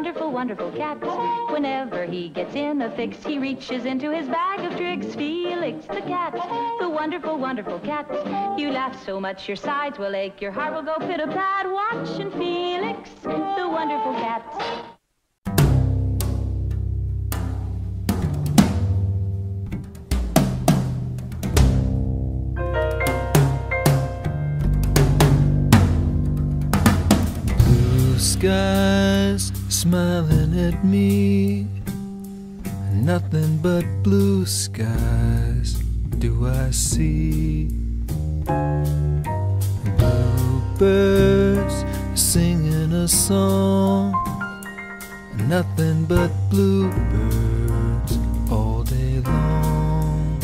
wonderful, wonderful cat. Whenever he gets in a fix, he reaches into his bag of tricks. Felix the cat, the wonderful, wonderful cat. You laugh so much your sides will ache, your heart will go pit-a-pat. Watch and Felix, the wonderful cat. Skies smiling at me. Nothing but blue skies do I see. Bluebirds singing a song. Nothing but bluebirds all day long.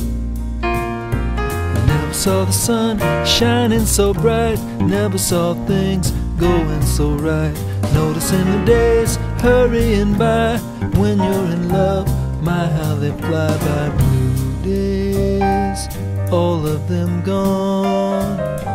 I never saw the sun shining so bright. Never saw things going so right. Noticing the days hurrying by. When you're in love, my how they fly by. Blue days, all of them gone.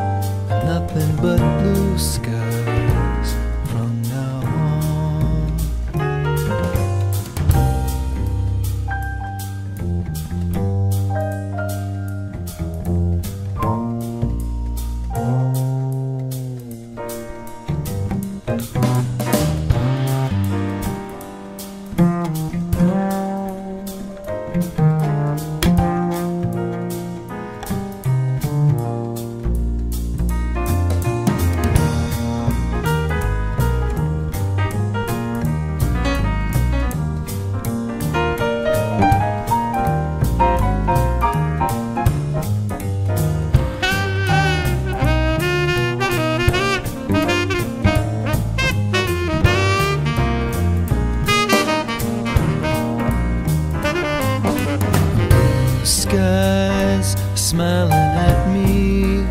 Skies smiling at me.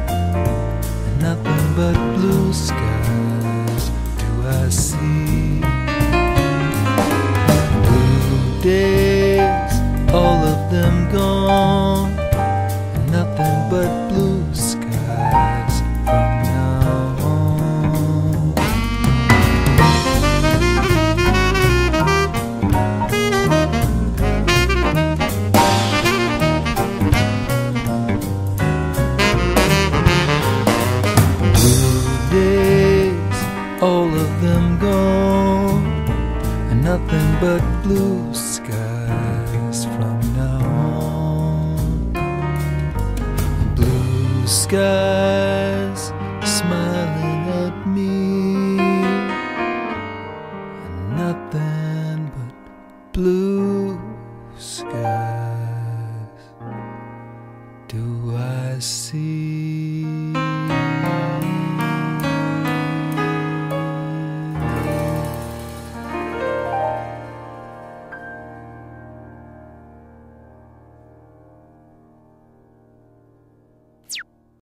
Nothing but blue skies do I see. Blue days, gone, and nothing but blue skies from now on. Blue skies smiling at me, and nothing but blue skies do I see.